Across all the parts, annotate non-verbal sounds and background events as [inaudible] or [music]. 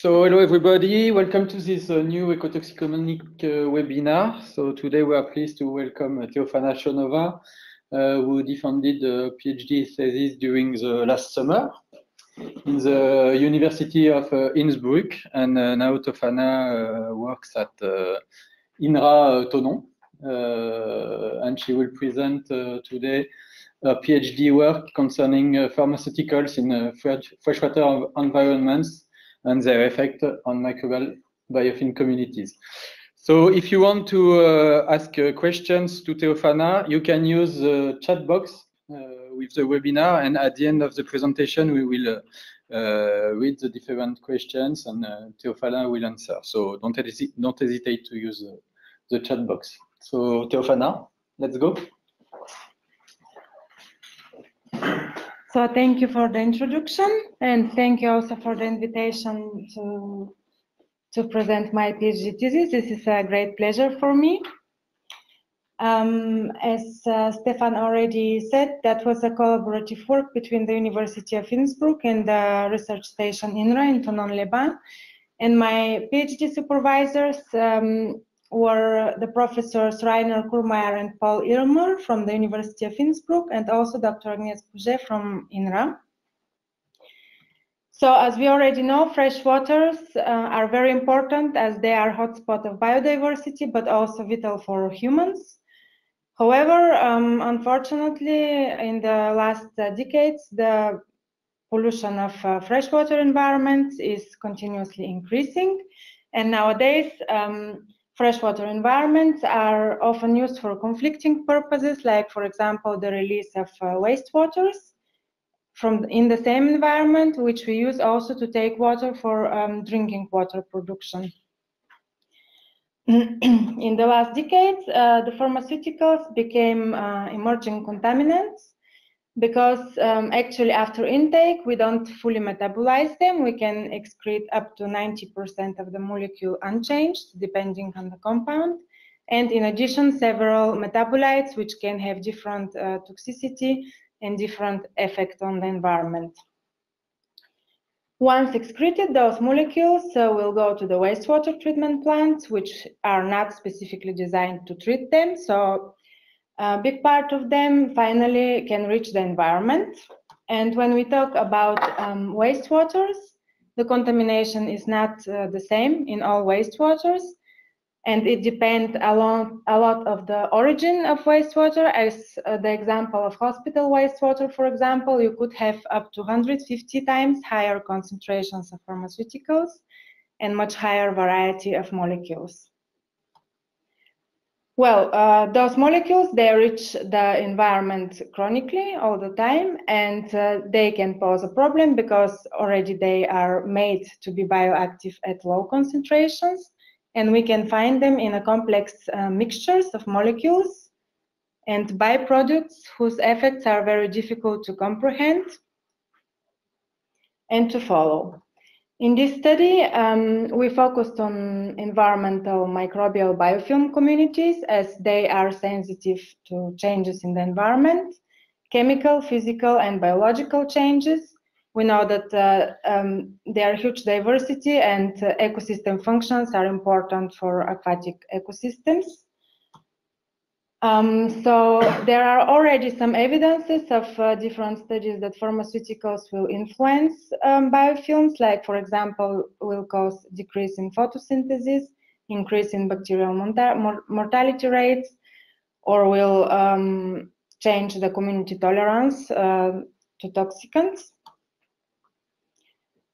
So hello everybody, welcome to this uh, new ecotoxicomic uh, webinar. So today we are pleased to welcome uh, Teofana Chonova, uh, who defended a PhD thesis during the last summer in the University of uh, Innsbruck. And uh, now Teofana works at INRA Thonon. and she will present today a PhD work concerning pharmaceuticals in freshwater environments and their effect on microbial biofilm communities. So if you want to uh, ask uh, questions to Teofana, you can use the chat box uh, with the webinar and at the end of the presentation we will uh, uh, read the different questions and uh, Teofana will answer. So don't, hesi don't hesitate to use the chat box. So Teofana, let's go. So thank you for the introduction and thank you also for the invitation to, to present my PhD thesis. This is a great pleasure for me. Um, as uh, Stefan already said, that was a collaborative work between the University of Innsbruck and the research station INRA in Thonon-les-Bains. And my PhD supervisors um, were the professors Rainer Kurmayer and Paul Illmer from the University of Innsbruck, and also Dr. Agnès Bouchez from INRA. So as we already know, fresh waters uh, are very important as they are hotspot of biodiversity, but also vital for humans. However, um, unfortunately, in the last uh, decades, the pollution of uh, freshwater environments is continuously increasing. And nowadays, um, freshwater environments are often used for conflicting purposes, like, for example, the release of uh, wastewaters from in the same environment, which we use also to take water for um, drinking water production. [clears throat] in the last decades, uh, the pharmaceuticals became uh, emerging contaminants because um, actually after intake, we don't fully metabolize them. We can excrete up to 90% of the molecule unchanged, depending on the compound. And in addition, several metabolites, which can have different uh, toxicity and different effect on the environment. Once excreted, those molecules uh, will go to the wastewater treatment plants, which are not specifically designed to treat them. So a big part of them finally can reach the environment. And when we talk about um, wastewaters, the contamination is not uh, the same in all wastewaters. And it depends a lot, a lot of the origin of wastewater. As uh, the example of hospital wastewater, for example, you could have up to 150 times higher concentrations of pharmaceuticals and much higher variety of molecules. Well, uh, those molecules, they reach the environment chronically all the time, and uh, they can pose a problem because already they are made to be bioactive at low concentrations, and we can find them in a complex uh, mixtures of molecules and byproducts whose effects are very difficult to comprehend and to follow. In this study, um, we focused on environmental microbial biofilm communities as they are sensitive to changes in the environment, chemical, physical, and biological changes. We know that uh, um, there are huge diversity and uh, ecosystem functions are important for aquatic ecosystems. Um, so there are already some evidences of uh, different studies that pharmaceuticals will influence um, biofilms, like for example, will cause decrease in photosynthesis, increase in bacterial mortality rates, or will um, change the community tolerance uh, to toxicants.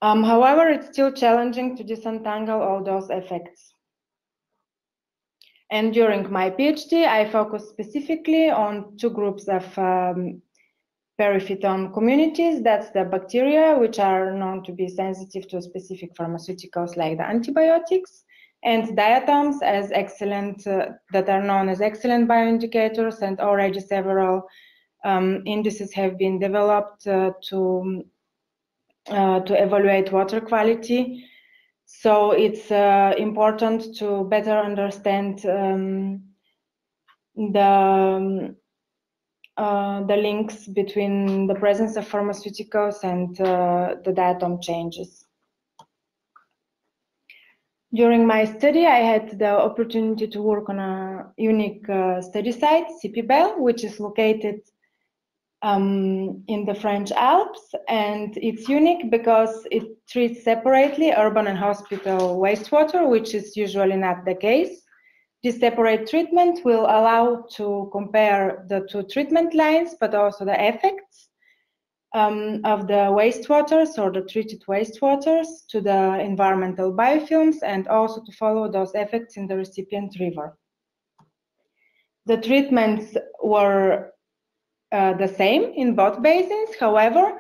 Um, however, it's still challenging to disentangle all those effects. And during my PhD, I focused specifically on two groups of um, periphyton communities. That's the bacteria, which are known to be sensitive to specific pharmaceuticals like the antibiotics, and diatoms as excellent, uh, that are known as excellent bioindicators, and already several um, indices have been developed uh, to, uh, to evaluate water quality. So it's uh, important to better understand um, the um, uh, the links between the presence of pharmaceuticals and uh, the diatom changes. During my study, I had the opportunity to work on a unique uh, study site, SIPIBEL, which is located um, in the French Alps. And it's unique because it treats separately urban and hospital wastewater, which is usually not the case. This separate treatment will allow to compare the two treatment lines, but also the effects um, of the wastewaters or the treated wastewaters to the environmental biofilms and also to follow those effects in the recipient river. The treatments were the same in both basins. However,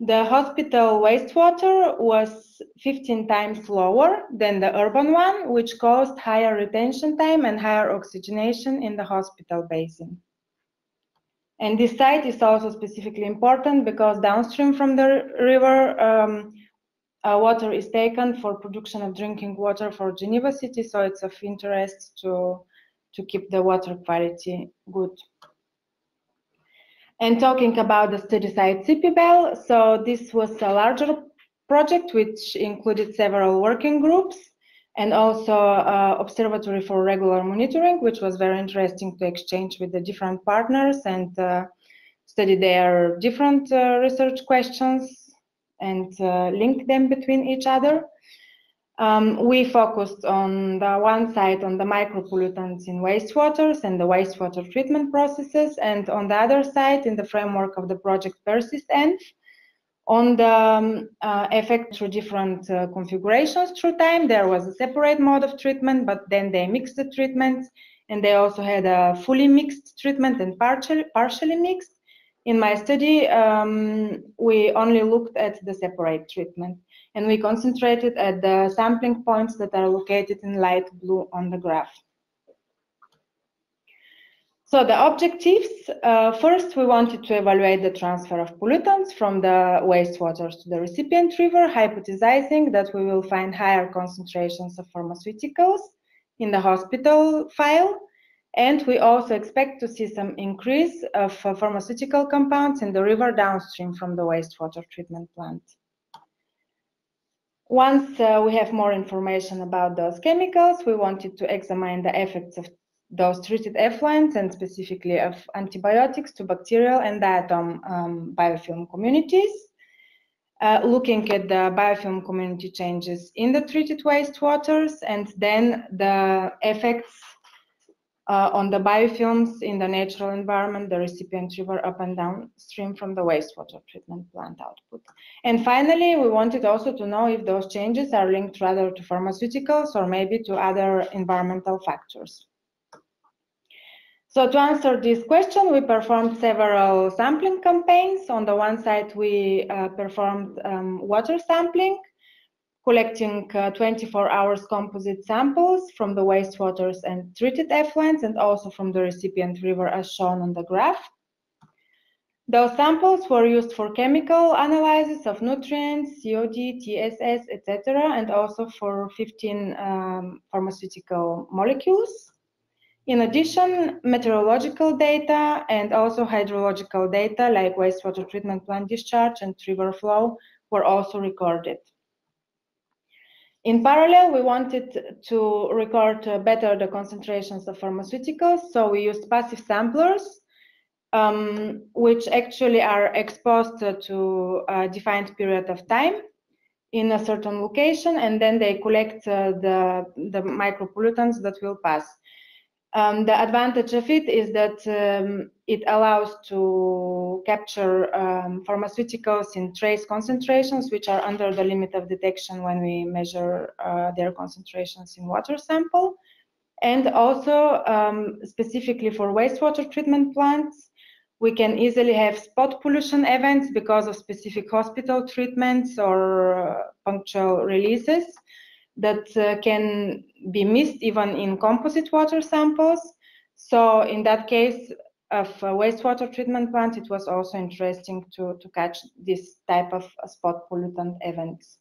the hospital wastewater was 15 times lower than the urban one, which caused higher retention time and higher oxygenation in the hospital basin. And this site is also specifically important because downstream from the river, um, uh, water is taken for production of drinking water for Geneva city. So it's of interest to, to keep the water quality good. And talking about the study site SIPIBEL, so this was a larger project which included several working groups and also uh, observatory for regular monitoring, which was very interesting to exchange with the different partners and uh, study their different uh, research questions and uh, link them between each other. Um, we focused on the one side on the micropollutants in wastewaters and the wastewater treatment processes, and on the other side, in the framework of the project PERSIST-ENV, on the um, uh, effect through different uh, configurations through time. There was a separate mode of treatment, but then they mixed the treatments and they also had a fully mixed treatment and partially, partially mixed. In my study, um, we only looked at the separate treatment and we concentrated at the sampling points that are located in light blue on the graph. So the objectives, uh, first we wanted to evaluate the transfer of pollutants from the wastewaters to the recipient river, hypothesizing that we will find higher concentrations of pharmaceuticals in the hospital file. And we also expect to see some increase of uh, pharmaceutical compounds in the river downstream from the wastewater treatment plant. Once uh, we have more information about those chemicals, we wanted to examine the effects of those treated effluents and specifically of antibiotics to bacterial and diatom um, biofilm communities. Uh, looking at the biofilm community changes in the treated wastewaters and then the effects uh, on the biofilms in the natural environment, the recipient river up and downstream from the wastewater treatment plant output. And finally, we wanted also to know if those changes are linked rather to pharmaceuticals or maybe to other environmental factors. So to answer this question, we performed several sampling campaigns. On the one side, we uh, performed um, water sampling, collecting uh, 24 hours composite samples from the wastewaters and treated effluents, and also from the recipient river as shown on the graph. Those samples were used for chemical analysis of nutrients, COD, TSS, etc., and also for 15 um, pharmaceutical molecules. In addition, meteorological data and also hydrological data like wastewater treatment plant discharge and river flow were also recorded. In parallel, we wanted to record uh, better the concentrations of pharmaceuticals, so we used passive samplers, um, which actually are exposed to a defined period of time in a certain location, and then they collect uh, the, the micropollutants that will pass. Um, the advantage of it is that um, it allows to capture um, pharmaceuticals in trace concentrations, which are under the limit of detection when we measure uh, their concentrations in water sample. And also, um, specifically for wastewater treatment plants, we can easily have spot pollution events because of specific hospital treatments or uh, punctual releases that uh, can be missed even in composite water samples. So in that case of wastewater treatment plant, it was also interesting to, to catch this type of spot pollutant events.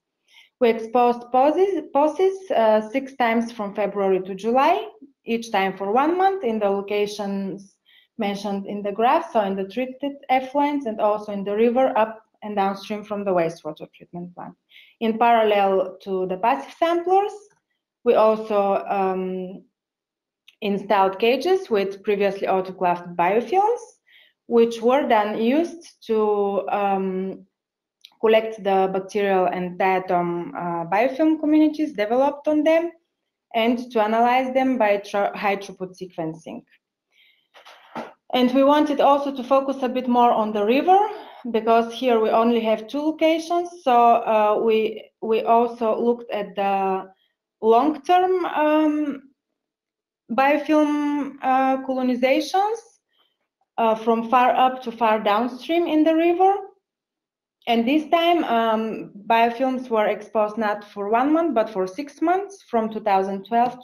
We exposed POCIS uh, six times from February to July, each time for one month in the locations mentioned in the graph, so in the treated effluents and also in the river up and downstream from the wastewater treatment plant. In parallel to the passive samplers, We also um, installed cages with previously autoclaved biofilms, which were then used to um, collect the bacterial and diatom uh, biofilm communities developed on them and to analyze them by high throughput sequencing. And we wanted also to focus a bit more on the river because here we only have two locations. So uh, we we also looked at the long-term um, biofilm uh, colonizations uh, from far up to far downstream in the river. And this time, um, biofilms were exposed not for one month, but for six months from 2012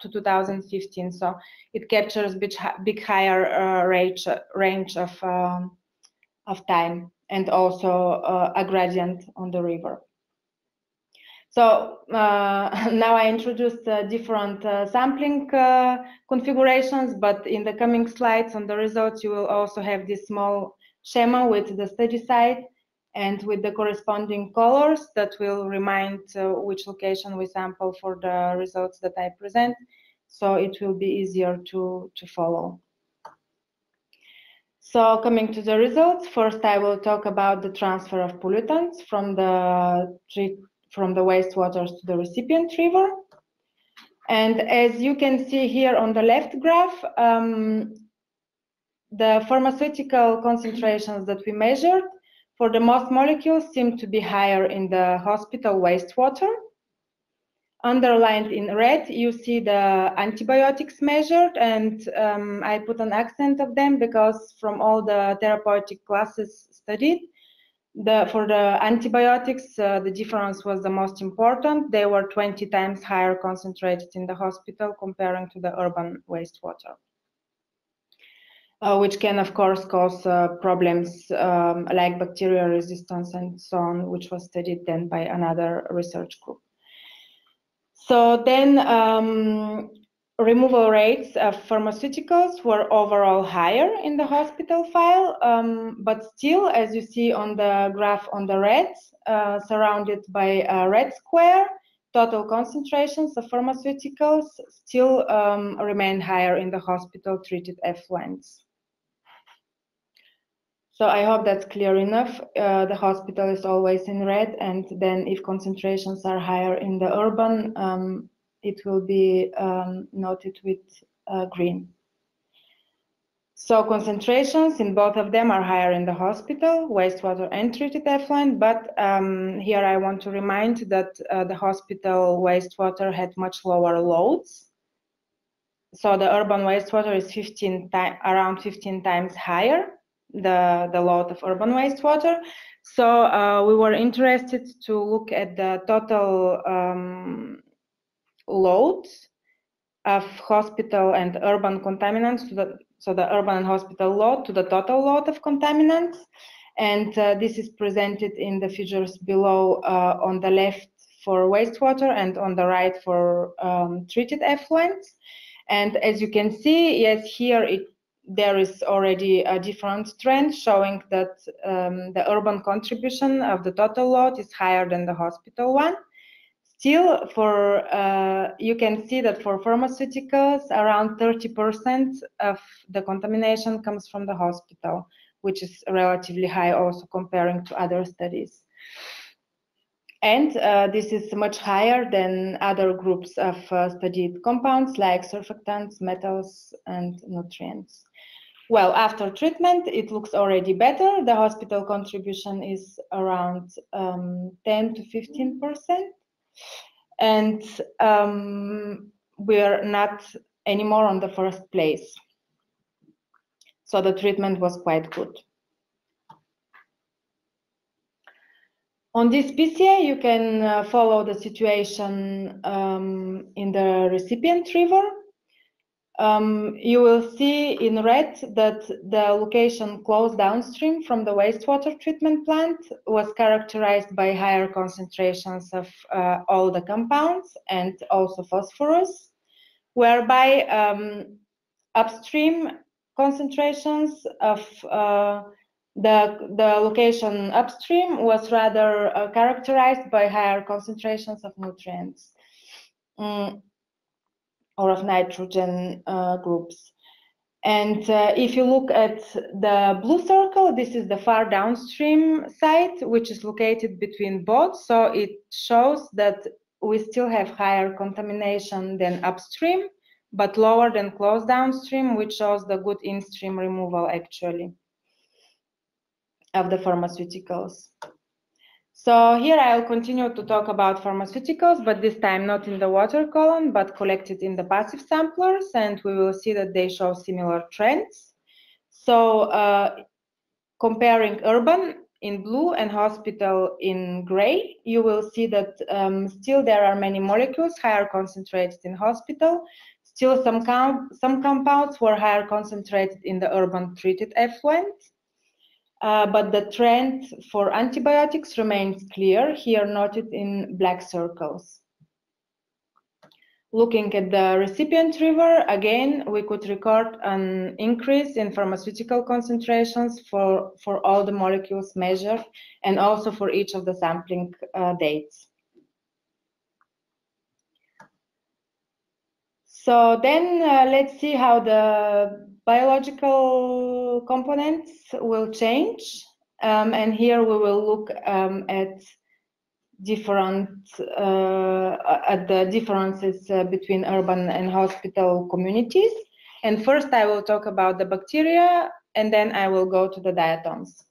to 2015. So it captures big, big higher uh, range, range of, um, of time and also uh, a gradient on the river. So uh, [laughs] now I introduced uh, different uh, sampling uh, configurations, but in the coming slides on the results, you will also have this small schema with the study site and with the corresponding colors that will remind uh, which location we sample for the results that I present. So it will be easier to, to follow. So coming to the results, first I will talk about the transfer of pollutants from the from the wastewaters to the recipient river. And as you can see here on the left graph, um, the pharmaceutical concentrations that we measured for the most molecules seem to be higher in the hospital wastewater. Underlined in red, you see the antibiotics measured, and um, I put an accent of them because from all the therapeutic classes studied, the, for the antibiotics, uh, the difference was the most important. They were 20 times higher concentrated in the hospital comparing to the urban wastewater uh, which can, of course, cause uh, problems um, like bacterial resistance and so on, which was studied then by another research group. So then um, removal rates of pharmaceuticals were overall higher in the hospital file, um, but still, as you see on the graph on the red, uh, surrounded by a red square, total concentrations of pharmaceuticals still um, remain higher in the hospital treated effluents. So I hope that's clear enough. Uh, the hospital is always in red, and then if concentrations are higher in the urban, um, it will be um, noted with uh, green. So concentrations in both of them are higher in the hospital, wastewater and treated effluent, but um, here I want to remind that uh, the hospital wastewater had much lower loads. So the urban wastewater is 15 around 15 times higher the, the load of urban wastewater. So uh, we were interested to look at the total um, loads of hospital and urban contaminants, the, so the urban and hospital load to the total load of contaminants. And uh, this is presented in the figures below uh, on the left for wastewater and on the right for um, treated effluents. And as you can see, yes, here it there is already a different trend showing that um, the urban contribution of the total load is higher than the hospital one. Still, for uh, you can see that for pharmaceuticals, around 30% of the contamination comes from the hospital, which is relatively high also comparing to other studies. And uh, this is much higher than other groups of uh, studied compounds like surfactants, metals, and nutrients. Well, after treatment, it looks already better. The hospital contribution is around um, 10 to 15 percent, and um, we're not anymore on the first place. So the treatment was quite good. On this PCA, you can uh, follow the situation um, in the recipient river um, you will see in red that the location close downstream from the wastewater treatment plant was characterized by higher concentrations of uh, all the compounds and also phosphorus, whereby um, upstream concentrations of uh, the, the location upstream was rather uh, characterized by higher concentrations of nutrients. Mm or of nitrogen uh, groups. And uh, if you look at the blue circle, this is the far downstream site, which is located between both. So it shows that we still have higher contamination than upstream, but lower than close downstream, which shows the good in-stream removal actually of the pharmaceuticals. So here I'll continue to talk about pharmaceuticals, but this time not in the water column, but collected in the passive samplers, and we will see that they show similar trends. So uh, comparing urban in blue and hospital in gray, you will see that um, still there are many molecules higher concentrated in hospital. Still some, com some compounds were higher concentrated in the urban treated effluent. Uh, but the trend for antibiotics remains clear, here noted in black circles. Looking at the recipient river, again, we could record an increase in pharmaceutical concentrations for, for all the molecules measured and also for each of the sampling uh, dates. So then uh, let's see how the biological components will change. Um, and here we will look um, at different uh, at the differences uh, between urban and hospital communities. And first I will talk about the bacteria and then I will go to the diatoms.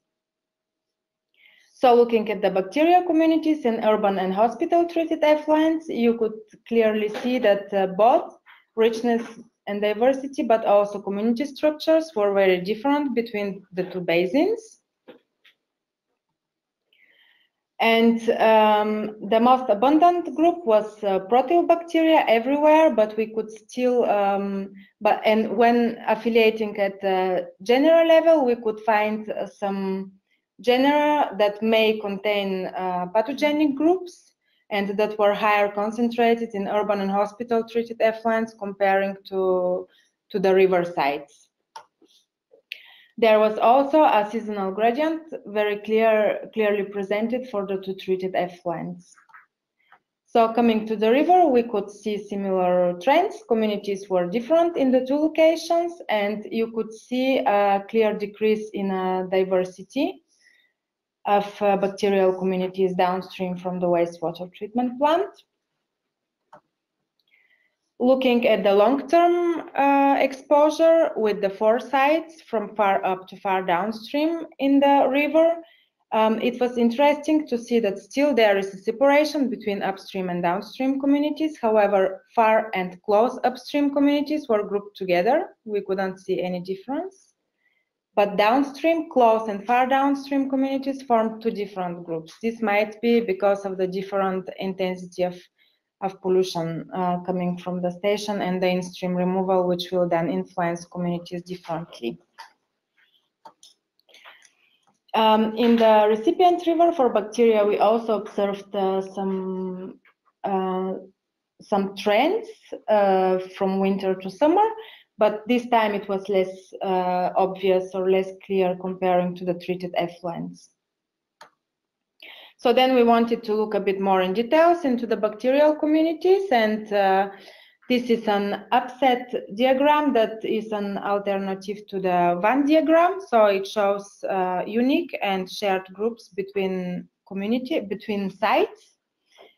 So looking at the bacterial communities in urban and hospital treated effluents, you could clearly see that uh, both richness and diversity, but also community structures were very different between the two basins. And um, the most abundant group was uh, proteobacteria everywhere, but we could still, um, but and when affiliating at the general level, we could find uh, some genera that may contain uh, pathogenic groups and that were higher concentrated in urban and hospital treated effluents comparing to, to the river sites. There was also a seasonal gradient very clear, clearly presented for the two treated effluents. So coming to the river, we could see similar trends. Communities were different in the two locations, and you could see a clear decrease in uh, diversity of uh, bacterial communities downstream from the wastewater treatment plant. Looking at the long-term uh, exposure with the four sites from far up to far downstream in the river, um, it was interesting to see that still there is a separation between upstream and downstream communities. However, far and close upstream communities were grouped together. We couldn't see any difference. But downstream, close and far downstream communities form two different groups. This might be because of the different intensity of, of pollution uh, coming from the station and the in-stream removal, which will then influence communities differently. Um, in the recipient river for bacteria, we also observed uh, some uh, some trends uh, from winter to summer, but this time it was less uh, obvious or less clear comparing to the treated effluents. So then we wanted to look a bit more in details into the bacterial communities and uh, this is an upset diagram that is an alternative to the Venn diagram. So it shows uh, unique and shared groups between community, between sites.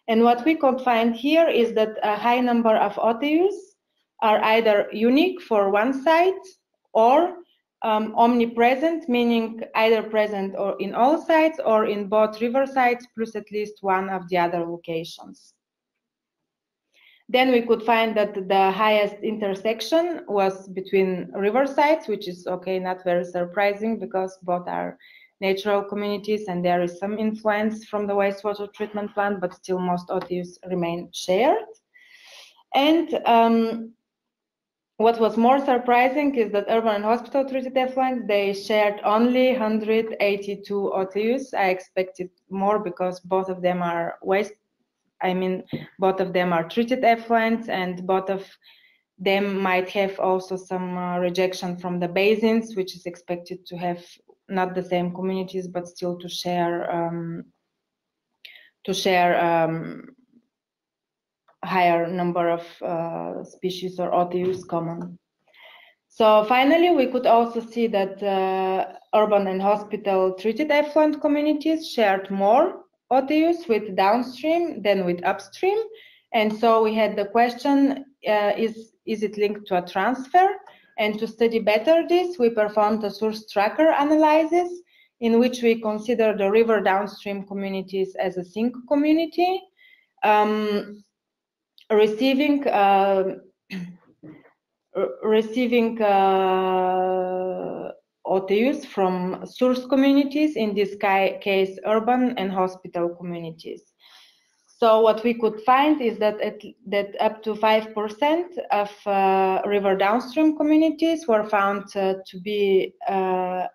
And what we could find here is that a high number of OTUs are either unique for one site or um, omnipresent, meaning either present or in all sites or in both river sites plus at least one of the other locations. Then we could find that the highest intersection was between river sites, which is okay, not very surprising because both are natural communities and there is some influence from the wastewater treatment plant, but still most OTUs remain shared. And um, what was more surprising is that urban and hospital treated effluents, they shared only 182 OTUs. I expected more because both of them are waste, I mean, both of them are treated effluents and both of them might have also some uh, rejection from the basins, which is expected to have not the same communities, but still to share um, to share um, higher number of uh, species or OTUs common. So finally, we could also see that uh, urban and hospital treated effluent communities shared more OTUs with downstream than with upstream. And so we had the question, uh, is, is it linked to a transfer? And to study better this, we performed a source tracker analysis in which we consider the river downstream communities as a sink community, um, receiving uh, receiving uh, OTUs from source communities, in this case, urban and hospital communities. So what we could find is that at, that up to 5% of uh, river downstream communities were found uh, to be uh,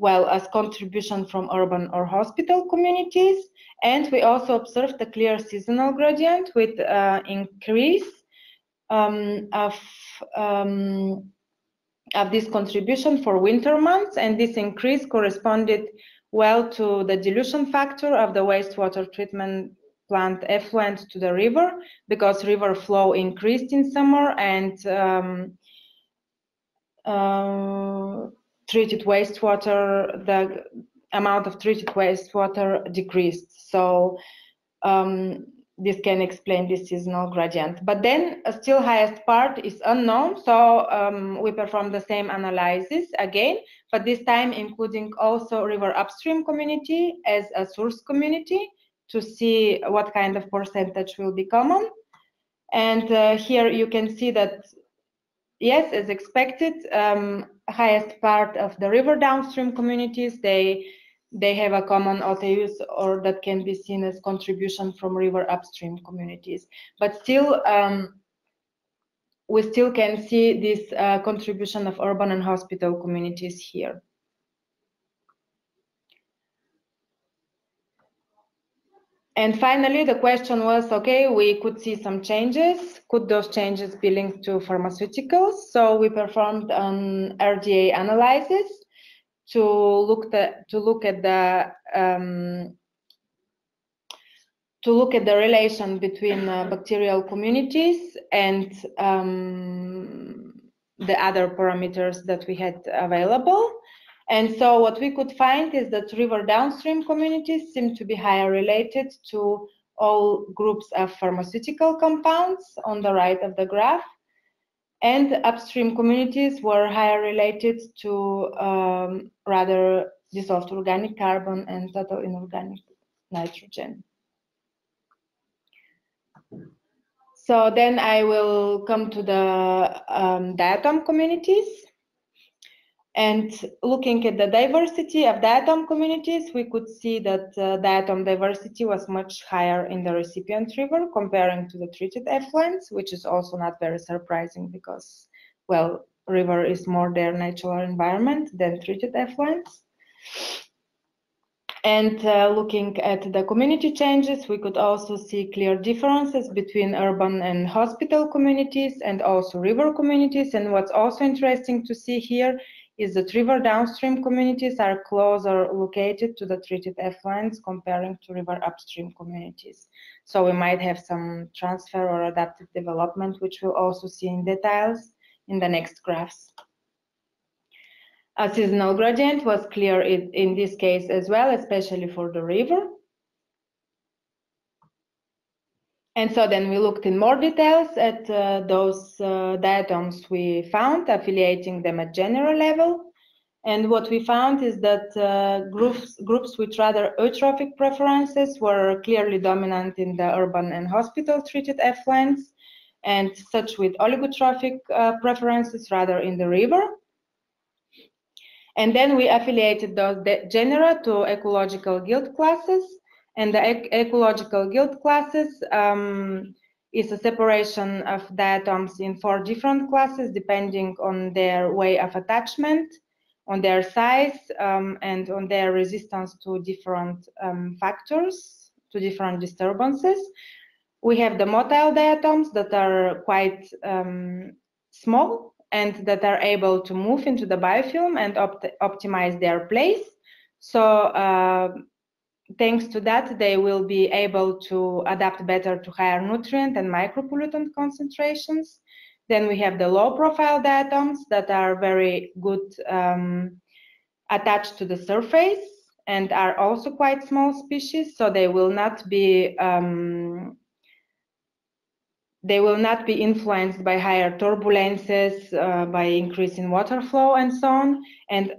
well as contribution from urban or hospital communities. And we also observed a clear seasonal gradient with uh, increase um, of, um, of this contribution for winter months. And this increase corresponded well to the dilution factor of the wastewater treatment plant effluent to the river because river flow increased in summer and um, uh, treated wastewater, the amount of treated wastewater decreased. So um, this can explain this seasonal gradient. But then a still highest part is unknown. So um, we perform the same analysis again, but this time including also river upstream community as a source community to see what kind of percentage will be common. And uh, here you can see that, yes, as expected, um, highest part of the river downstream communities, they they have a common OTUs or that can be seen as contribution from river upstream communities. But still, um, we still can see this uh, contribution of urban and hospital communities here. And finally, the question was, okay, we could see some changes. Could those changes be linked to pharmaceuticals? So we performed an RDA analysis to look the, to look at the um, to look at the relation between uh, bacterial communities and um, the other parameters that we had available. And so what we could find is that river downstream communities seem to be higher related to all groups of pharmaceutical compounds on the right of the graph. And upstream communities were higher related to um, rather dissolved organic carbon and total inorganic nitrogen. So then I will come to the um, diatom communities. And looking at the diversity of diatom communities, we could see that uh, diatom diversity was much higher in the recipient river comparing to the treated effluents, which is also not very surprising because, well, river is more their natural environment than treated effluents. And uh, looking at the community changes, we could also see clear differences between urban and hospital communities and also river communities. And what's also interesting to see here is that river downstream communities are closer located to the treated effluents comparing to river upstream communities. So we might have some transfer or adaptive development, which we'll also see in details in the next graphs. A seasonal gradient was clear in, in this case as well, especially for the river. And so then we looked in more details at uh, those uh, diatoms we found, affiliating them at general level. And what we found is that uh, groups, groups with rather eutrophic preferences were clearly dominant in the urban and hospital treated effluents, and such with oligotrophic uh, preferences rather in the river. And then we affiliated those genera to ecological guild classes and the ec ecological guild classes um, is a separation of diatoms in four different classes depending on their way of attachment, on their size, um, and on their resistance to different um, factors, to different disturbances. We have the motile diatoms that are quite um, small and that are able to move into the biofilm and opt optimize their place. So uh, thanks to that, they will be able to adapt better to higher nutrient and micropollutant concentrations. Then we have the low profile diatoms that are very good um, attached to the surface and are also quite small species, so they will not be um, they will not be influenced by higher turbulences, uh, by increase in water flow and so on. And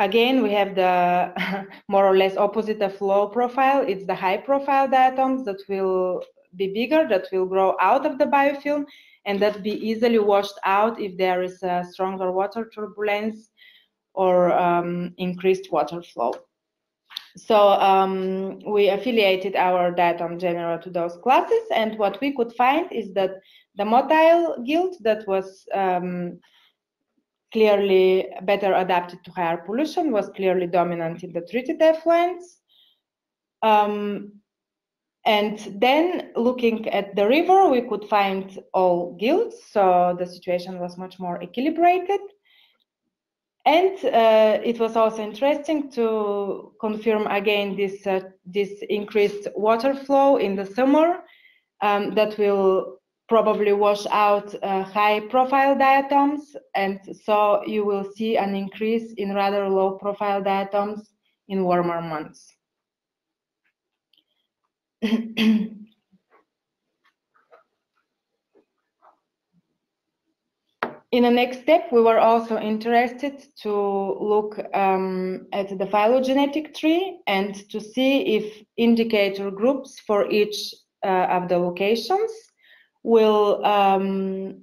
again, we have the [laughs] more or less opposite of low profile. It's the high profile diatoms that will be bigger, that will grow out of the biofilm and that be easily washed out if there is a stronger water turbulence or um, increased water flow. So um, we affiliated our diatom genera to those classes, and what we could find is that the motile guild that was um, clearly better adapted to higher pollution was clearly dominant in the treated effluents. Um, and then looking at the river, we could find all guilds, so the situation was much more equilibrated. And uh, it was also interesting to confirm again this, uh, this increased water flow in the summer um, that will probably wash out uh, high profile diatoms. And so you will see an increase in rather low profile diatoms in warmer months. [clears throat] in the next step, we were also interested to look um, at the phylogenetic tree and to see if indicator groups for each uh, of the locations will um,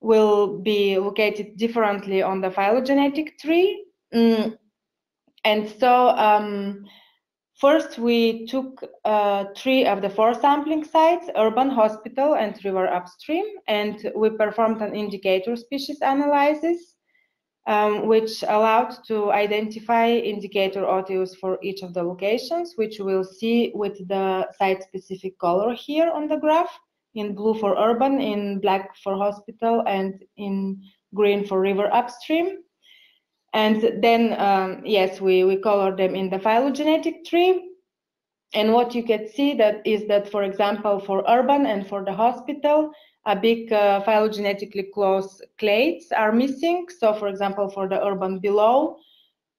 will be located differently on the phylogenetic tree. Mm. And so um, First, we took uh, three of the four sampling sites, urban, hospital, and river upstream, and we performed an indicator species analysis, um, which allowed to identify indicator OTUs for each of the locations, which we'll see with the site-specific color here on the graph, in blue for urban, in black for hospital, and in green for river upstream. And then, um, yes, we, we color them in the phylogenetic tree. And what you can see that is that, for example, for urban and for the hospital, a big uh, phylogenetically close clades are missing. So, for example, for the urban below,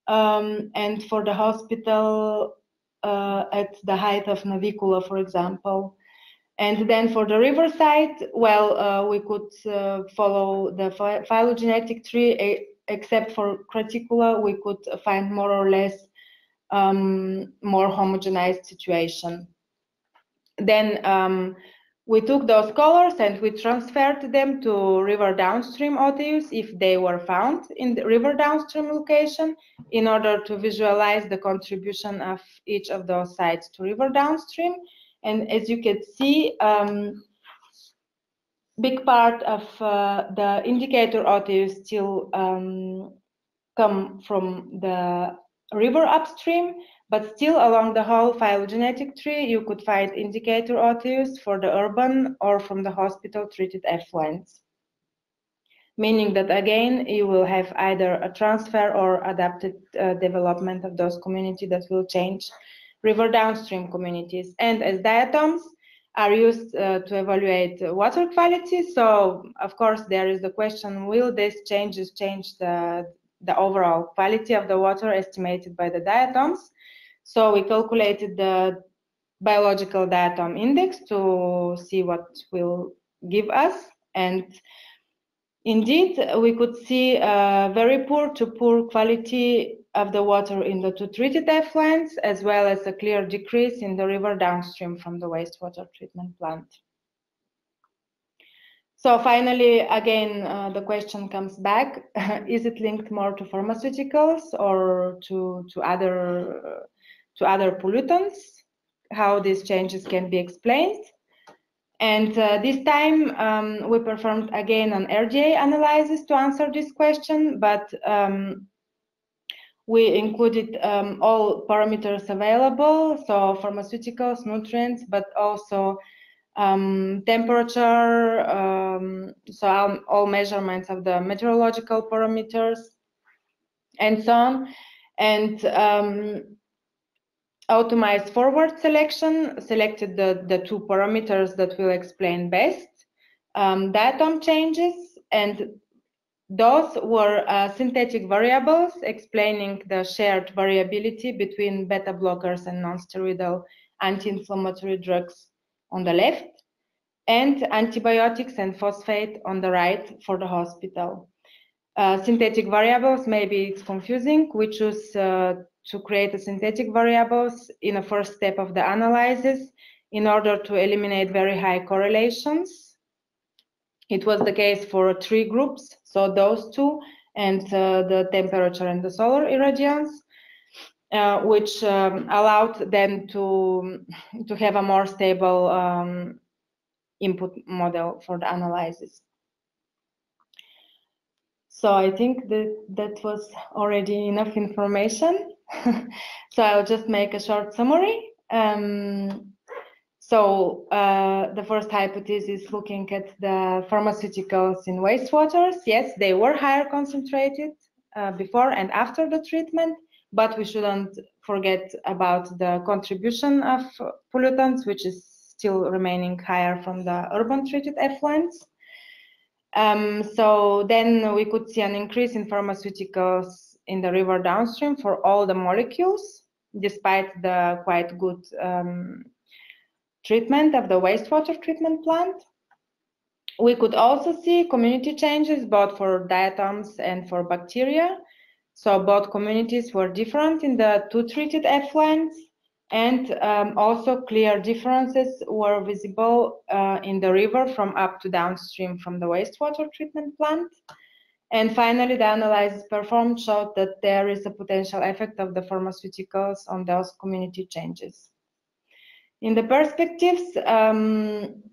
um, and for the hospital uh, at the height of navicula, for example. And then for the riverside, well, uh, we could uh, follow the phylogenetic tree except for Craticula, we could find more or less um, more homogenized situation. Then um, we took those colors and we transferred them to river downstream OTUs if they were found in the river downstream location in order to visualize the contribution of each of those sites to river downstream. And as you can see, um, big part of uh, the indicator OTUs still um, come from the river upstream, but still along the whole phylogenetic tree, you could find indicator OTUs for the urban or from the hospital treated effluents. Meaning that again, you will have either a transfer or adapted uh, development of those communities that will change river downstream communities. And as diatoms, are used uh, to evaluate water quality. So, of course, there is the question, will these changes change the, the overall quality of the water estimated by the diatoms? So we calculated the biological diatom index to see what will give us. And indeed, we could see a very poor to poor quality of the water in the two treated effluents, as well as a clear decrease in the river downstream from the wastewater treatment plant. So finally, again, uh, the question comes back: [laughs] Is it linked more to pharmaceuticals or to to other uh, to other pollutants? How these changes can be explained? And uh, this time um, we performed again an RDA analysis to answer this question, but um, we included um, all parameters available, so pharmaceuticals, nutrients, but also um, temperature, um, so all, measurements of the meteorological parameters, and so on. And um, automized forward selection selected the, the two parameters that will explain best um, diatom changes and those were uh, synthetic variables explaining the shared variability between beta blockers and non-steroidal anti-inflammatory drugs on the left and antibiotics and phosphate on the right for the hospital. Uh, synthetic variables, maybe it's confusing. We choose uh, to create a synthetic variables in a first step of the analysis in order to eliminate very high correlations. It was the case for three groups, so those two and uh, the temperature and the solar irradiance. Uh, which um, allowed them to to have a more stable um, input model for the analysis. So I think that that was already enough information. [laughs] so I'll just make a short summary. Um, so uh, the first hypothesis is looking at the pharmaceuticals in wastewaters. Yes, they were higher concentrated uh, before and after the treatment, but we shouldn't forget about the contribution of pollutants, which is still remaining higher from the urban treated effluents. Um, so then we could see an increase in pharmaceuticals in the river downstream for all the molecules, despite the quite good um, treatment of the wastewater treatment plant. We could also see community changes both for diatoms and for bacteria. So both communities were different in the two treated effluents and um, also clear differences were visible uh, in the river from up to downstream from the wastewater treatment plant. And finally, the analysis performed showed that there is a potential effect of the pharmaceuticals on those community changes. In the perspectives, um,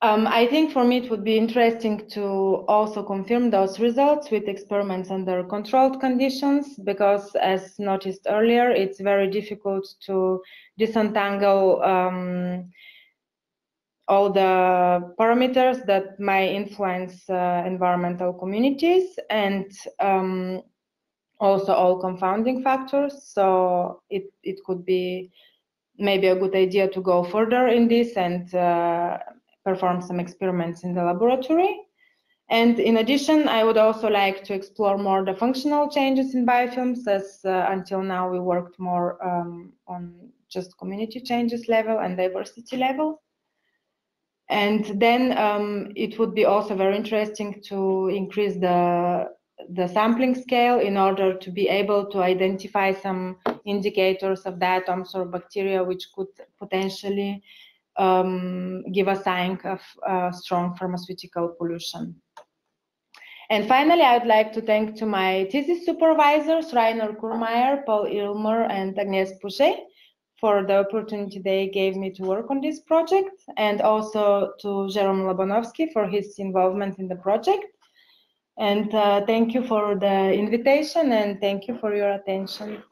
um, I think for me it would be interesting to also confirm those results with experiments under controlled conditions because as noticed earlier, it's very difficult to disentangle um, all the parameters that may influence uh, environmental communities and um, also all confounding factors. So it, it could be maybe a good idea to go further in this and uh, perform some experiments in the laboratory. And in addition, I would also like to explore more the functional changes in biofilms as uh, until now we worked more um, on just community changes level and diversity level. And then um, it would be also very interesting to increase the, the sampling scale in order to be able to identify some indicators of diatoms or bacteria which could potentially um, give a sign of uh, strong pharmaceutical pollution. And finally, I'd like to thank to my thesis supervisors, Rainer Kurmayer, Paul Illmer, and Agnès Bouchez for the opportunity they gave me to work on this project, and also to Jerome Labanowski for his involvement in the project. And uh, thank you for the invitation, and thank you for your attention.